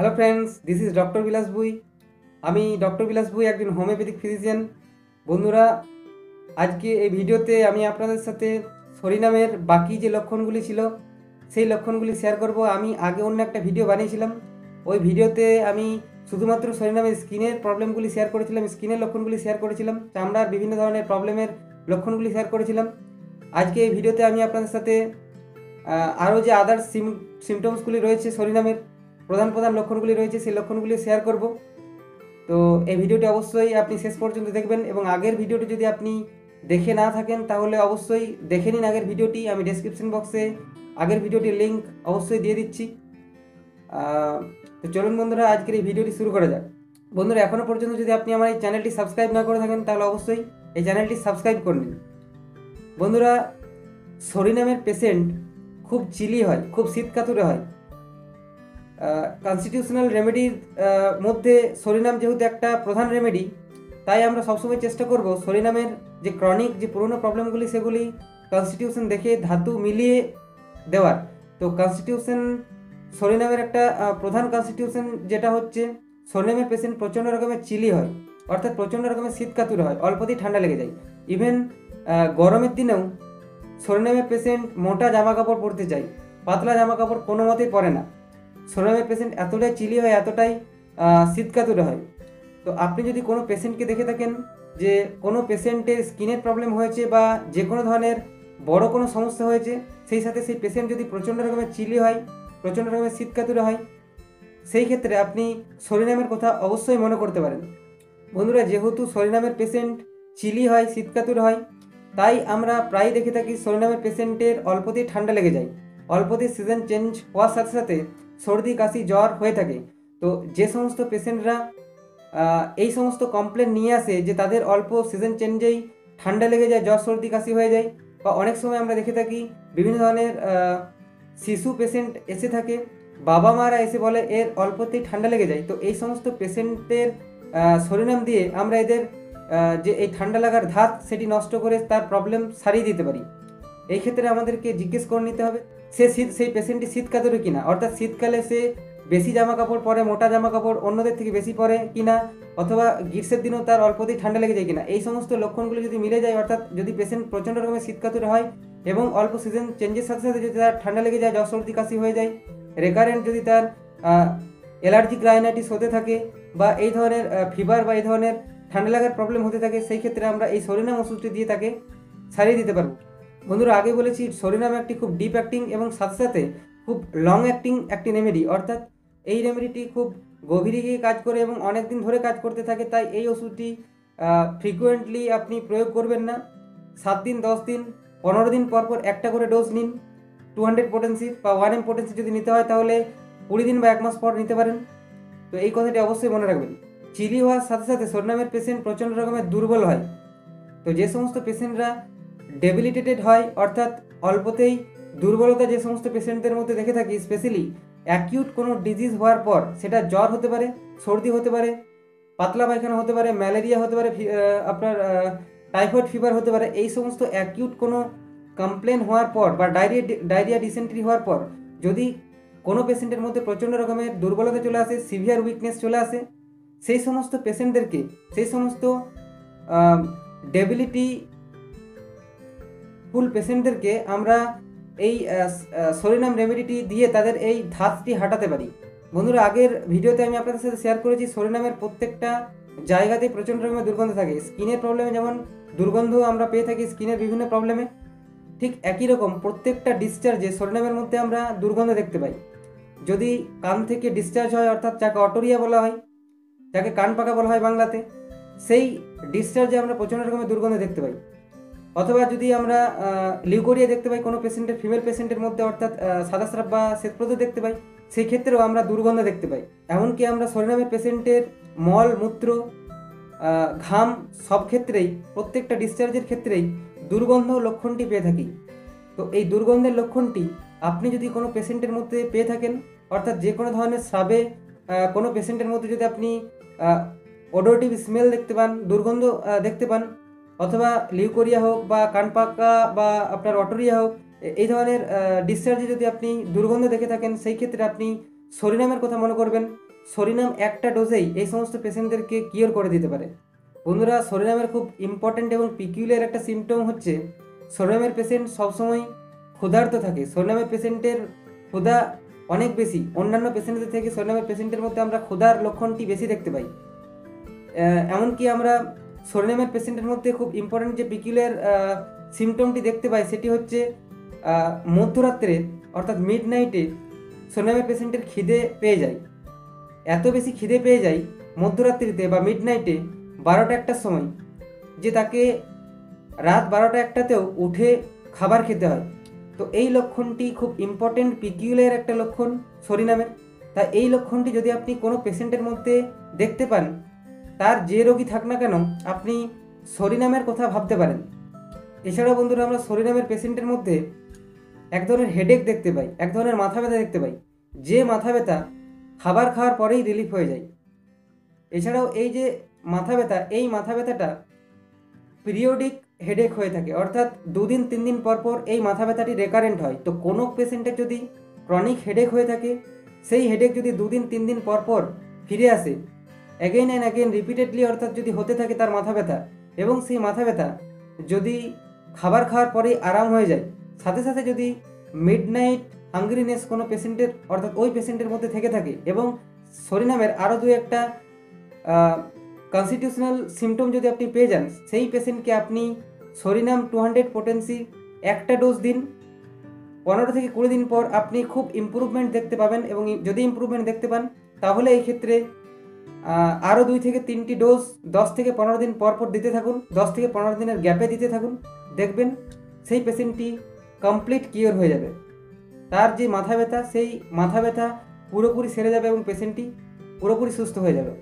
Hello friends this is doctor Bilas Bui আমি doctor Bilas বুই একজন হোমিওপ্যাথিক ফিজিশিয়ান বন্ধুরা, আজকে এই ভিডিওতে আমি আপনাদের সাথে সরিনামের বাকি যে লক্ষণগুলি ছিল, সেই লক্ষণগুলি শেয়ার করব। আমি আগে অন্য একটা ভিডিও বানিয়েছিলাম। ওই ভিডিওতে আমি শুধুমাত্র সরিনামের স্কিনের প্রবলেমগুলি শেয়ার করেছিলাম স্কিনের লক্ষণগুলি শেয়ার করেছিলাম, চামড়ার বিভিন্ন ধরনের প্রবলেমের লক্ষণগুলি শেয়ার করেছিলাম। আজকে এই ভিডিওতে আমি আপনাদের সাথে আরও যে আদার্স সিম সিমটমসগুলি রয়েছে সরিনামের প্রধান প্রধান লক্ষণগুলি রয়েছে, সেই লক্ষণগুলি শেয়ার করব। তো এই ভিডিওটি অবশ্যই আপনি শেষ পর্যন্ত দেখবেন এবং আগের ভিডিওটি যদি আপনি দেখে না থাকেন, তাহলে অবশ্যই দেখে নিন আগের ভিডিওটি। আমি ডেসক্রিপশন বক্সে আগের ভিডিওটির লিঙ্ক অবশ্যই দিয়ে দিচ্ছি। তো চলুন বন্ধুরা, আজকের এই ভিডিওটি শুরু করা যাক। বন্ধুরা এখনও পর্যন্ত যদি আপনি আমার এই চ্যানেলটি সাবস্ক্রাইব না করে থাকেন, তাহলে অবশ্যই এই চ্যানেলটি সাবস্ক্রাইব করে নিন। বন্ধুরা সরিনামের পেশেন্ট খুব চিলি হয়, খুব শীতকাতুরে হয়। কনস্টিটিউশনাল রেমেডির মধ্যে সরিনাম যেহেতু একটা প্রধান রেমেডি তাই আমরা সবসময় চেষ্টা করব সরিনামের যে ক্রনিক যে পুরনো প্রবলেমগুলি সেগুলি কনস্টিটিউশন দেখে ধাতু মিলিয়ে দেওয়ার। তো কনস্টিটিউশন সরিনামের একটা প্রধান কনস্টিটিউশন যেটা হচ্ছে, সরিনামের পেশেন্ট প্রচণ্ড রকমের চিলি হয়, অর্থাৎ প্রচণ্ড রকমের শীতকাতুর হয়, অল্পতেই ঠান্ডা লেগে যায়। ইভেন গরমের দিনেও সরিনামের পেশেন্ট মোটা জামা কাপড় পরতে চায়, পাতলা জামা কাপড় কোনো মতেই পরে না। সোনামের পেশেন্ট এতটাই চিলি হয়, এতটাই শীতকাতুরে হয়। তো আপনি যদি কোনো পেশেন্টকে দেখে থাকেন যে কোনো পেশেন্টের স্কিনের প্রবলেম হয়েছে বা যে কোনো ধরনের বড় কোনো সমস্যা হয়েছে, সেই সাথে সেই পেশেন্ট যদি প্রচণ্ড রকমের চিলি হয়, প্রচণ্ড রকমের শীতকাতুরে হয়, সেই ক্ষেত্রে আপনি সরিনামের কথা অবশ্যই মনে করতে পারেন। বন্ধুরা, যেহেতু সরিনামের পেশেন্ট চিলি হয়, শীতকাতুরে হয়, তাই আমরা প্রায় দেখে থাকি সরিনামের পেশেন্টের অল্পতেই ঠান্ডা লেগে যায়। অল্পতেই সিজন চেঞ্জ হওয়ার সাথে সাথে সর্দি, কাশি, জ্বর হয়ে থাকে। তো যে সমস্ত পেশেন্টরা এই সমস্ত কমপ্লেন নিয়ে আসে যে তাদের অল্প সিজন চেঞ্জেই ঠান্ডা লেগে যায়, জ্বর, সর্দি, কাশি হয়ে যায়, বা অনেক সময় আমরা দেখে থাকি বিভিন্ন ধরনের শিশু পেশেন্ট এসে থাকে, বাবা মারা এসে বলে, এর অল্পতেই ঠান্ডা লেগে যায়। তো এই সমস্ত পেশেন্টের সরিনাম দিয়ে আমরা এদের যে এই ঠান্ডা লাগার ধাত সেটি নষ্ট করে তার প্রবলেম সারিয়ে দিতে পারি। এই ক্ষেত্রে আমাদেরকে জিজ্ঞেস করে নিতে হবে। সে শীত, সেই পেশেন্টটি শীতকাতুরে কিনা। অর্থাৎ শীতকালে সে বেশি জামা কাপড় পরে, মোটা জামা কাপড় অন্যদের থেকে বেশি পরে কিনা, অথবা গ্রীষ্মের দিনও তার অল্পতেই ঠান্ডা লেগে যায় কিনা। এই সমস্ত লক্ষণগুলো যদি মিলে যায়, অর্থাৎ যদি পেশেন্ট প্রচণ্ড রকমের শীতকাতুরে হয় এবং অল্প সিজন চেঞ্জের সাথে সাথে যদি তার ঠান্ডা লেগে যায় জ্বর সর্দি কাশি হয়ে যায় রেকারেন্ট যদি তার অ্যালার্জিক রাইনাইটিস হতে থাকে বা এই ধরনের ফিভার বা এই ধরনের ঠান্ডা লাগার প্রবলেম হতে থাকে, সেই ক্ষেত্রে আমরা এই সরিনাম ওষুধটি দিয়ে তাকে সারিয়ে দিতে পারব। বন্ধুরা, আগে বলেছি সরিনাম একটি খুব ডিপ অ্যাক্টিং এবং সাথে সাথে খুব লং অ্যাক্টিং একটি রেমেডি অর্থাৎ এই রেমেডিটি খুব গভীরে গিয়ে কাজ করে এবং অনেক দিন ধরে কাজ করতে থাকে, তাই এই ওষুধটি ফ্রিকুয়েন্টলি আপনি প্রয়োগ করবেন না। সাত দিন, দশ দিন, পনেরো দিন পর পর একটা করে ডোজ নিন। টু হান্ড্রেড পোটেন্সি বা ওয়ান এম পোটেন্সি যদি নিতে হয়, তাহলে কুড়ি দিন বা এক মাস পর নিতে পারেন। তো এই কথাটি অবশ্যই মনে রাখবেন। চিলি হওয়ার সাথে সাথে সরনামের পেশেন্ট প্রচণ্ড রকমের দুর্বল হয়। তো যে সমস্ত পেশেন্টরা ডেবিলিটেটেড হয়, অর্থাৎ অল্পতেই দুর্বলতা যে সমস্ত পেশেন্টদের মধ্যে দেখে থাকি স্পেশালি অ্যাকিউট কোনো ডিজিজ হওয়ার পর, সেটা জ্বর হতে পারে, সর্দি হতে পারে, পাতলা পায়খানা হতে পারে ম্যালেরিয়া হতে পারে আপনার টাইফয়েড ফিভার হতে পারে, এই সমস্ত অ্যাকিউট কোনো কমপ্লেন হওয়ার পর বা ডায়রিয়া ডায়রিয়া ডিসেন্ট্রি হওয়ার পর, যদি কোনো পেশেন্টের মধ্যে প্রচণ্ড রকমের দুর্বলতা চলে আসে সিভিয়ার উইকনেস চলে আসে, সেই সমস্ত পেশেন্টদেরকে, সেই সমস্ত ডেবিলিটি ফুল পেশেন্টদেরকে আমরা এই সরিনাম রেমেডিটি দিয়ে তাদের এই ধাতটি হাঁটাতে পারি। বন্ধুরা, আগের ভিডিওতে আমি আপনাদের সাথে শেয়ার করেছি, সরিনামের প্রত্যেকটা জায়গাতে প্রচণ্ড রকমের দুর্গন্ধ থাকে। স্কিনের প্রবলেমে যেমন দুর্গন্ধ আমরা পেয়ে থাকি স্কিনের বিভিন্ন প্রবলেমে ঠিক একই রকম প্রত্যেকটা ডিসচার্জে সরিনামের মধ্যে আমরা দুর্গন্ধ দেখতে পাই। যদি কান থেকে ডিসচার্জ হয়, অর্থাৎ যাকে অটোরিয়া বলা হয়, যাকে কান পাকা বলা হয় বাংলাতে, সেই ডিসচার্জে আমরা প্রচণ্ড রকমের দুর্গন্ধ দেখতে পাই। অথবা যদি আমরা লিউকোরিয়া দেখতে পাই, কোনো পেশেন্টের ফিমেল পেশেন্টের মধ্যে অর্থাৎ সাদা স্রাব বা শ্বেতপ্রদ দেখতে পাই সেই ক্ষেত্রেও আমরা দুর্গন্ধ দেখতে পাই। এমনকি আমরা সরিনামের পেশেন্টের মল, মূত্র ঘাম সব ক্ষেত্রেই, প্রত্যেকটা ডিসচার্জের ক্ষেত্রেই দুর্গন্ধ লক্ষণটি পেয়ে থাকি। তো এই দুর্গন্ধের লক্ষণটি আপনি যদি কোনো পেশেন্টের মধ্যে পেয়ে থাকেন, অর্থাৎ যে কোনো ধরনের স্রাবে কোনো পেশেন্টের মধ্যে যদি আপনি ওডোটিভ স্মেল দেখতে পান, দুর্গন্ধ দেখতে পান অথবা লিউকোরিয়া হোক বা কানপাকা বা আপনার অটোরিয়া হোক এই ধরনের ডিসচার্জে যদি আপনি দুর্গন্ধ দেখে থাকেন, সেই ক্ষেত্রে আপনি সরিনামের কথা মনে করবেন। সরিনাম একটা ডোজেই এই সমস্ত পেশেন্টদেরকে কিওর করে দিতে পারে। বন্ধুরা, সরিনামের খুব ইম্পর্ট্যান্ট এবং পিকিউলিয়ার একটা সিমটম হচ্ছে, সরিনামের পেশেন্ট সবসময় ক্ষুধার্ত থাকে। সরিনামের পেশেন্টের ক্ষুধা অনেক বেশি। অন্যান্য পেশেন্টদের থেকে সরিনামের পেশেন্টের মধ্যে আমরা ক্ষুধার লক্ষণটি বেশি দেখতে পাই। এমনকি আমরা সরিনামের পেশেন্টের মধ্যে খুব ইম্পর্টেন্ট যে পিকিউলিয়ার সিমটমটি দেখতে পাই সেটি হচ্ছে মধ্যরাত্রে অর্থাৎ মিড নাইটে সোনামের পেশেন্টের খিদে পেয়ে যায়। এত বেশি খিদে পেয়ে যায় মধ্যরাত্রিতে বা মিড নাইটে বারোটা একটার সময় যে তাকে রাত বারোটা একটাতেও উঠে খাবার খেতে হয়। তো এই লক্ষণটি খুব ইম্পর্টেন্ট পিকিউলের একটা লক্ষণ সরিনামের। তা এই লক্ষণটি যদি আপনি কোনো পেশেন্টের মধ্যে দেখতে পান তার যে রোগী থাক না কেন, আপনি সরিনামের কথা ভাবতে পারেন। এছাড়াও বন্ধুরা, আমরা সরিনামের পেশেন্টের মধ্যে এক ধরনের হেডেক দেখতে পাই, এক ধরনের মাথা ব্যথা দেখতে পাই। যে মাথা ব্যথা খাবার খাওয়ার পরেই রিলিফ হয়ে যায়। এছাড়াও এই যে মাথা ব্যথা, এই মাথা ব্যথাটা পিরিয়ডিক হেডেক হয়ে থাকে। অর্থাৎ দুদিন তিন দিন পর পর এই মাথা ব্যথাটি রেকারেন্ট হয়। তো কোনো পেশেন্টের যদি ক্রনিক হেডেক হয়ে থাকে, সেই হেডেক যদি দুদিন তিন দিন পর পর ফিরে আসে অ্যাগেন অ্যান্ড অ্যাগেন রিপিটেডলি অর্থাৎ যদি হতে থাকে তার মাথা ব্যথা এবং সেই মাথা ব্যথা যদি খাবার খাওয়ার পরেই আরাম হয়ে যায়, সাথে সাথে যদি মিড নাইট হাঙ্গ্রিনেস কোনো পেশেন্টের অর্থাৎ ওই পেশেন্টের মধ্যে থেকে থাকে এবং সরিনামের আরও দু একটা কনস্টিটিউশনাল সিমটম যদি আপনি পেয়ে যান, সেই পেশেন্টকে আপনি সরিনাম টু হান্ড্রেড পোটেন্সি একটা ডোজ দিন, পনেরো থেকে কুড়ি দিন পর আপনি খুব ইম্প্রুভমেন্ট দেখতে পাবেন এবং যদি ইম্প্রুভমেন্ট দেখতে পান, তাহলে এই ক্ষেত্রে আরও দুই থেকে তিনটি ডোজ দশ থেকে পনেরো দিন পর পর দিতে থাকুন, দশ থেকে পনেরো দিনের গ্যাপে দিতে থাকুন। দেখবেন সেই পেশেন্টটি কমপ্লিট কিওর হয়ে যাবে। তার যে মাথা ব্যথা, সেই মাথা ব্যথা পুরোপুরি সেরে যাবে এবং পেশেন্টটি পুরোপুরি সুস্থ হয়ে যাবে।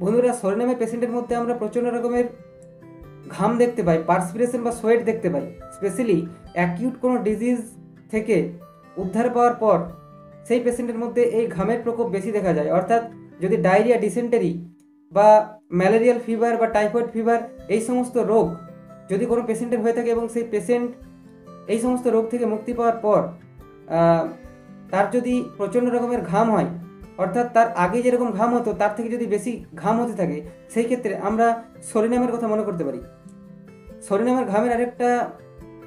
বন্ধুরা সরিনামের পেশেন্টের মধ্যে আমরা প্রচণ্ড রকমের ঘাম দেখতে পাই পার্সপিরেশন বা সোয়েট দেখতে পাই। স্পেশালি অ্যাকিউট কোনো ডিজিজ থেকে উদ্ধার পাওয়ার পর সেই পেশেন্টের মধ্যে এই ঘামের প্রকোপ বেশি দেখা যায়। অর্থাৎ যদি ডায়রিয়া ডিসেন্টারি বা ম্যালেরিয়াল ফিভার বা টাইফয়েড ফিভার এই সমস্ত রোগ যদি কোনো পেশেন্টের হয়ে থাকে এবং সেই পেশেন্ট এই সমস্ত রোগ থেকে মুক্তি পাওয়ার পর তার যদি প্রচণ্ড রকমের ঘাম হয়, অর্থাৎ তার আগে যেরকম ঘাম হতো, তার থেকে যদি বেশি ঘাম হতে থাকে, সেই ক্ষেত্রে আমরা সরিনামের কথা মনে করতে পারি। সরিনামের ঘামের আরেকটা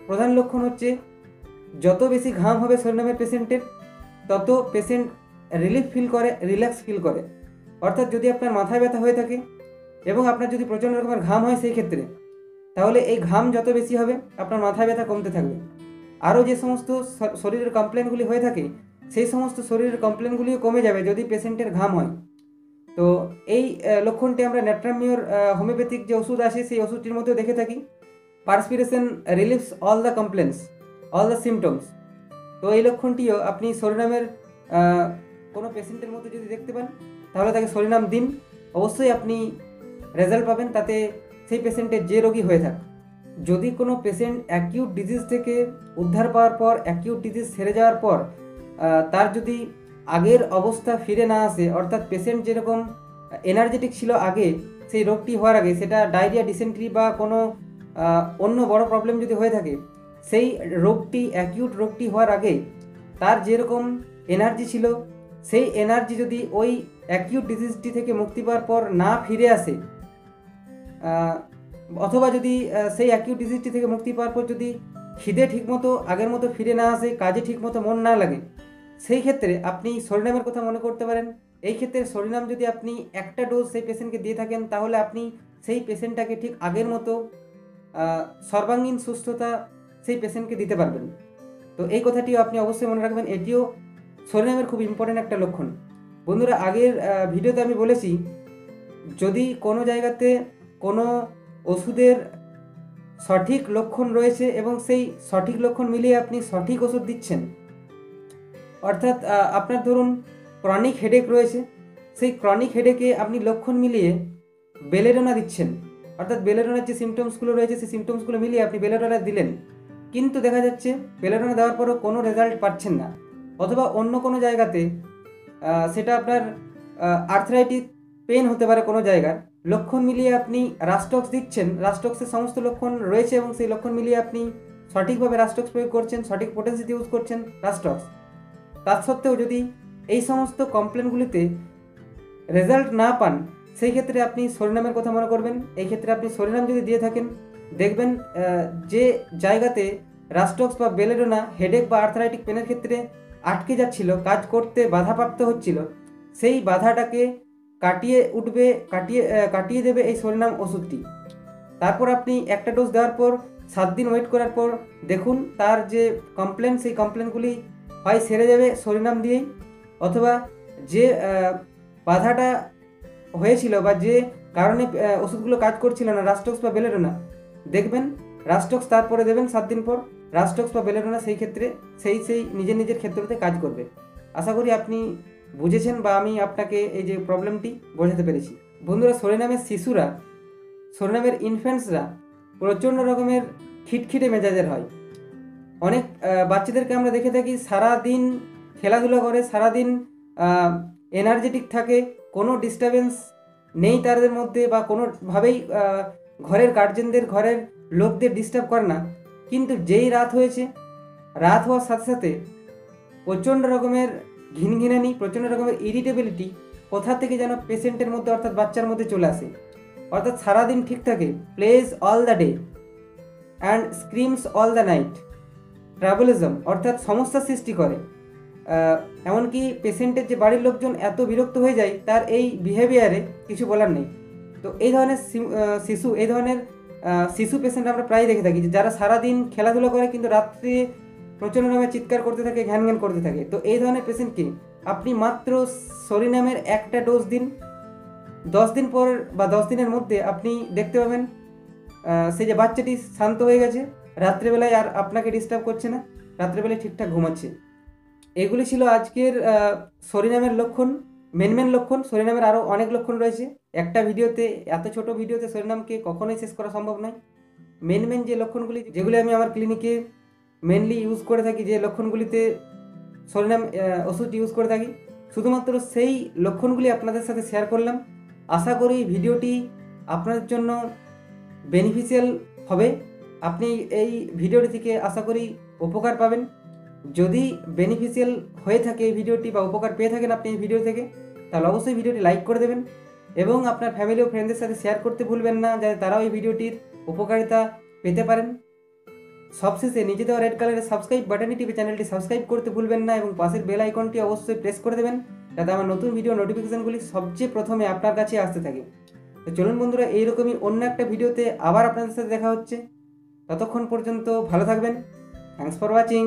প্রধান লক্ষণ হচ্ছে, যত বেশি ঘাম হবে সরিনামের পেশেন্টের তত পেশেন্ট রিলিফ ফিল করে রিল্যাক্স ফিল করে। অর্থাৎ যদি আপনার মাথায় ব্যথা হয়ে থাকে এবং আপনার যদি প্রচণ্ড রকমের ঘাম হয় সেই ক্ষেত্রে, তাহলে এই ঘাম যত বেশি হবে, আপনার মাথা ব্যথা কমতে থাকবে। আরও যে সমস্ত শরীরের কমপ্লেনগুলি হয়ে থাকে, সেই সমস্ত শরীরের কমপ্লেনগুলিও কমে যাবে যদি পেশেন্টের ঘাম হয়। তো এই লক্ষণটি আমরা ন্যাট্রামিওর হোমিওপ্যাথিক যে ওষুধ আছে সেই ওষুধটির মধ্যেও দেখে থাকি। Perspiration relieves all the complaints, all the symptoms. তো এই লক্ষণটিও আপনি শরীরামের কোনো পেশেন্টের মধ্যে যদি দেখতে পান তাহলে তাকে সরিনাম দিন। অবশ্যই আপনি রেজাল্ট পাবেন, তাতে সেই পেশেন্টের যে রোগী হয়ে থাক। যদি কোনো পেশেন্ট অ্যাকিউট ডিজিজ থেকে উদ্ধার পাওয়ার পর অ্যাকিউট ডিজিজ সেরে যাওয়ার পর তার যদি আগের অবস্থা ফিরে না আসে, অর্থাৎ পেশেন্ট যেরকম এনার্জেটিক ছিল আগে, সেই রোগটি হওয়ার আগে, সেটা ডায়রিয়া ডিসেন্ট্রি বা কোনো অন্য বড় প্রবলেম যদি হয়ে থাকে, সেই রোগটি অ্যাকিউট রোগটি হওয়ার আগে, তার যেরকম এনার্জি ছিল, সেই এনার্জি যদি ওই অ্যাকিউট ডিজিজটি থেকে মুক্তি পাওয়ার পর না ফিরে আসে অথবা যদি সেই অ্যাকিউট ডিজিজটি থেকে মুক্তি পাওয়ার পর যদি খিদে ঠিকমতো, আগের মতো ফিরে না আসে, কাজে ঠিকমতো মন না লাগে, সেই ক্ষেত্রে আপনি সরিনামের কথা মনে করতে পারেন। এই ক্ষেত্রে সরিনাম যদি আপনি একটা ডোজ সেই পেশেন্টকে দিয়ে থাকেন, তাহলে আপনি সেই পেশেন্টটাকে ঠিক আগের মতো সর্বাঙ্গীন সুস্থতা সেই পেশেন্টকে দিতে পারবেন। তো এই কথাটিও আপনি অবশ্যই মনে রাখবেন, এটিও সরিনামের খুব ইম্পর্টেন্ট একটা লক্ষণ। বন্ধুরা, আগের ভিডিওতে আমি বলেছি, যদি কোনো জায়গাতে কোনো ওষুধের সঠিক লক্ষণ রয়েছে এবং সেই সঠিক লক্ষণ মিলিয়ে আপনি সঠিক ওষুধ দিচ্ছেন, অর্থাৎ আপনার ধরুন ক্রনিক হেডেক রয়েছে, সেই ক্রনিক হেডেকে আপনি লক্ষণ মিলিয়ে বেলেডোনা দিচ্ছেন। অর্থাৎ বেলেডোনার যে সিমটমসগুলো রয়েছে, সেই সিমটমসগুলো মিলিয়ে আপনি বেলেডোনা দিলেন। কিন্তু দেখা যাচ্ছে বেলেডোনা দেওয়ার পরও কোনো রেজাল্ট পাচ্ছেন না, অথবা অন্য কোনো জায়গাতে সেটা আপনার আর্থরাইটিস পেন হতে পারে কোনো জায়গার। লক্ষণ মিলিয়ে আপনি রাস্টক্স দিচ্ছেন রাস্টক্সের সমস্ত লক্ষণ রয়েছে এবং সেই লক্ষণ মিলিয়ে আপনি সঠিকভাবে রাস্টক্স প্রয়োগ করছেন, সঠিক পোটেন্সিতে ইউজ করছেন রাস্টক্স তার সত্ত্বেও যদি এই সমস্ত কমপ্লেনগুলিতে রেজাল্ট না পান, সেই ক্ষেত্রে আপনি সরিনামের কথা মনে করবেন। এই ক্ষেত্রে আপনি সরিনাম যদি দিয়ে থাকেন, দেখবেন যে জায়গাতে রাস্টক্স বা বেলেডোনা হেডেক বা আর্থারাইটিক পেনের ক্ষেত্রে আটকে যাচ্ছিল, কাজ করতে বাধাপ্রাপ্ত হচ্ছিল। সেই বাধাটাকে কাটিয়ে উঠবে, কাটিয়ে কাটিয়ে দেবে এই সরিনাম ওষুধটি। তারপর আপনি একটা ডোজ দেওয়ার পর, সাত দিন ওয়েট করার পর দেখুন তার যে কমপ্লেন, সেই কমপ্লেনগুলি হয় সেরে যাবে সরিনাম দিয়েই। অথবা যে বাধাটা হয়েছিল বা যে কারণে ওষুধগুলো কাজ করছিল না রাস্টক্স বা বেলেরো না দেখবেন রাস্টক্স তারপরে দেবেন সাত দিন পর। রাস্টক্স বা বেলেডোনা সেই ক্ষেত্রে সেই সেই নিজের নিজের ক্ষেত্রতে কাজ করবে। আশা করি আপনি বুঝেছেন বা আমি আপনাকে এই যে প্রবলেমটি বোঝাতে পেরেছি। বন্ধুরা, সরিনামের শিশুরা, সরিনামের ইনফ্যান্টসরা প্রচণ্ড রকমের খিটখিটে মেজাজের হয়। অনেক বাচ্চাদেরকে আমরা দেখে থাকি সারাদিন খেলাধুলা করে, সারাদিন এনার্জেটিক থাকে, কোনো ডিস্টারবেন্স নেই তাদের মধ্যে বা কোনোভাবেই ঘরের গার্জেনদের ঘরের লোকদের ডিস্টার্ব করে না। যেই রাত হয়েছে, রাত হওয়ার সাথে সাথে প্রচণ্ড রকমের ঘিনঘিনানি, প্রচণ্ড রকমের ইরিটেবিলিটি কোথা থেকে যেন পেশেন্টের মধ্যে অর্থাৎ বাচ্চার মধ্যে চলে আসে। অর্থাৎ সারাদিন ঠিক থাকে plays all the day and screams all the night ট্রাভেলিজম অর্থাৎ সমস্যা সৃষ্টি করে। এমনকি পেশেন্টের যে বাড়ির লোকজন এত বিরক্ত হয়ে যায়, তার এই বিহেভিয়ারে কিছু বলার নেই। তো এই ধরনের শিশু, এই ধরনের শিশু পেশেন্ট আমরা প্রায় দেখে থাকি যারা সারাদিন খেলাধুলা করে কিন্তু রাত্রে প্রচণ্ড নামে চিৎকার করতে থাকে ঘ্যান ঘ্যান করতে থাকে। তো এই ধরনের পেশেন্টকে আপনি মাত্র সরিনামের একটা ডোজ দিন। দশ দিন পর বা দশ দিনের মধ্যে আপনি দেখতে পাবেন সেই যে বাচ্চাটি শান্ত হয়ে গেছে, রাত্রেবেলায় আর আপনাকে ডিস্টার্ব করছে না, রাত্রেবেলায় ঠিকঠাক ঘুমাচ্ছে। এগুলি ছিল আজকের সরিনামের লক্ষণ মেন মেন লক্ষণ। সরিনামের আরও অনেক লক্ষণ রয়েছে। একটা ভিডিওতে এত ছোট ভিডিওতে সরিনামকে কখনোই শেষ করা সম্ভব নয়। মেন মেন যে লক্ষণগুলি যেগুলি আমি আমার ক্লিনিকে মেনলি ইউজ করে থাকি যে লক্ষণগুলিতে আহ, ওষুধ ইউজ করে থাকি শুধুমাত্র সেই লক্ষণগুলি আপনাদের সাথে শেয়ার করলাম। আশা করি ভিডিওটি আপনাদের জন্য বেনিফিশিয়াল হবে। আপনি এই ভিডিওটি থেকে আশা করি উপকার পাবেন। যদি বেনিফিশিয়াল হয়ে থাকে এই ভিডিওটি বা উপকার পেয়ে থাকেন আপনি এই ভিডিও থেকে তাহলে অবশ্যই ভিডিওটি লাইক করে দেবেন। এবং আপনার ফ্যামিলি ও ফ্রেন্ডদের সাথে শেয়ার করতে ভুলবেন না, যাতে তারাও এই ভিডিওটির উপকারিতা পেতে পারেন। সবশেষে নিচে দেওয়া রেড কালারের সাবস্ক্রাইব বাটনটি টিপে চ্যানেলটি সাবস্ক্রাইব করতে ভুলবেন না এবং পাশের বেল আইকনটি অবশ্যই প্রেস করে দেবেন, যাতে আমার নতুন ভিডিও নোটিফিকেশনগুলি সবচেয়ে প্রথমে আপনার কাছে আসতে থাকে। তো চলুন বন্ধুরা, এইরকমই অন্য একটা ভিডিওতে আবার আপনাদের সাথে দেখা হচ্ছে। ততক্ষণ পর্যন্ত ভালো থাকবেন। Thanks for watching